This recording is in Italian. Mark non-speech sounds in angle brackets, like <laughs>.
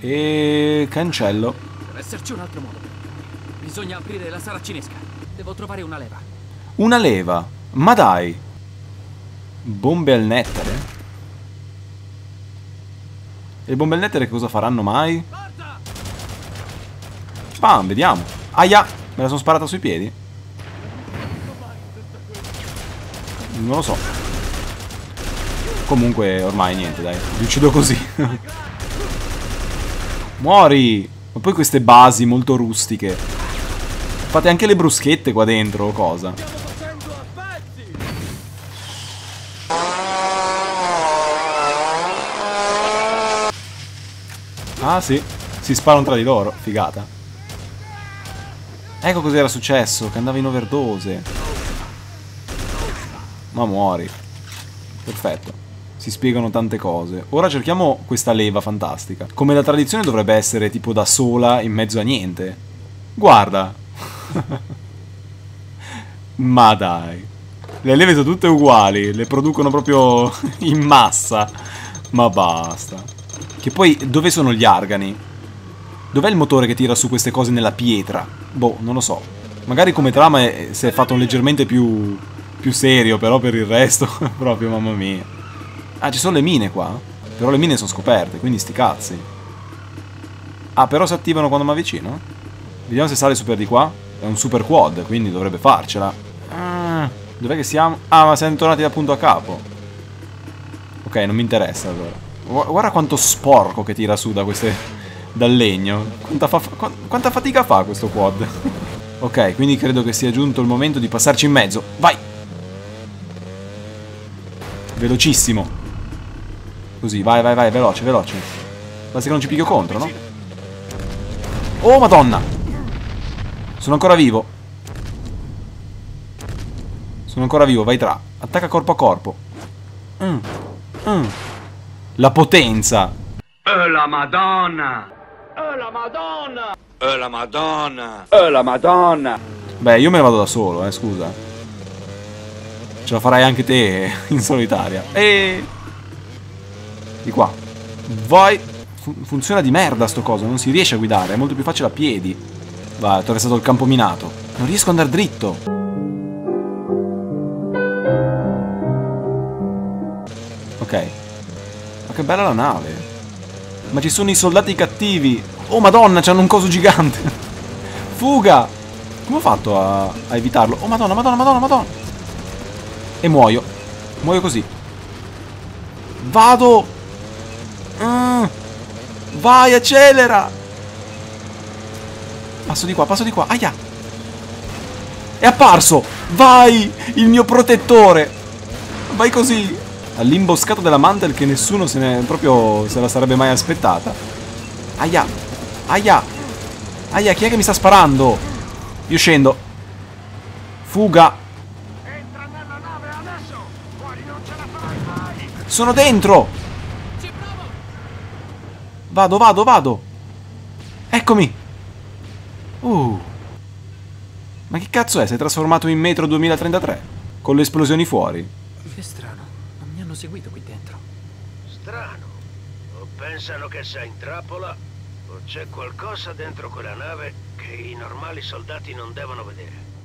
E cancello. Deve esserci un altro modo. Bisogna aprire la saracinesca. Devo trovare una leva. Una leva. Ma dai. Bombe al nettere? E le bombe al nettere cosa faranno mai? Spam, vediamo. Aia, me la sono sparata sui piedi. Non lo so. Comunque ormai niente, dai. Li uccido così. Muori! Ma poi queste basi molto rustiche. Fate anche le bruschette qua dentro o cosa? Ah sì, si sparano tra di loro, figata. Ecco cos'era successo, che andava in overdose. Ma muori. Perfetto. Si spiegano tante cose. Ora cerchiamo questa leva fantastica. Come la tradizione dovrebbe essere tipo da sola in mezzo a niente. Guarda. <laughs> Ma dai. Le leve sono tutte uguali, le producono proprio <laughs> in massa. Ma basta. Che poi, dove sono gli argani? Dov'è il motore che tira su queste cose nella pietra? Boh, non lo so. Magari come trama è, si è fatto leggermente più, più serio, però per il resto, <laughs> proprio mamma mia. Ah, ci sono le mine qua? Però le mine sono scoperte, quindi sti cazzi. Ah, però si attivano quando mi avvicino? Vediamo se sale super di qua. È un super quad, quindi dovrebbe farcela. Ah, dov'è che siamo? Ah, ma siamo tornati da punto a capo. Ok, non mi interessa allora. Guarda quanto sporco che tira su da queste... dal legno. Quanta, fa... quanta fatica fa questo quad? <laughs> ok, quindi credo che sia giunto il momento di passarci in mezzo. Vai! Velocissimo. Così, vai, vai, vai, veloce, veloce. Basta che non ci piglio contro, no? Oh, madonna! Sono ancora vivo. Sono ancora vivo, vai tra. Attacca corpo a corpo. Mm. Mm. La potenza. Oh la madonna. Oh la madonna! Oh la madonna. Oh la madonna. Beh, io me ne vado da solo, eh, scusa. Ce la farai anche te <laughs> in solitaria. E... Di qua. Vai. Fun funziona di merda sto coso, non si riesce a guidare, è molto più facile a piedi. Va, ho attraversato il campo minato. Non riesco ad andare dritto. Ok. Ma che bella la nave. Ma ci sono i soldati cattivi. Oh madonna, c'hanno un coso gigante. <laughs> Fuga! Come ho fatto a, a evitarlo? Oh madonna, madonna, madonna, madonna. E muoio. Muoio così. Vado! Vai, accelera! Passo di qua, passo di qua. Aia! È apparso! Vai! Il mio protettore! Vai così! All'imboscata della Mantel che nessuno se ne proprio se la sarebbe mai aspettata. Aia! Aia! Aia, chi è che mi sta sparando? Io scendo. Fuga! Sono dentro! Vado, vado, vado! Eccomi! Uh! Ma che cazzo è? Sei trasformato in metro 2033? Con le esplosioni fuori? Che strano, non mi hanno seguito qui dentro. Strano. O pensano che sei in trappola, o c'è qualcosa dentro quella nave che i normali soldati non devono vedere.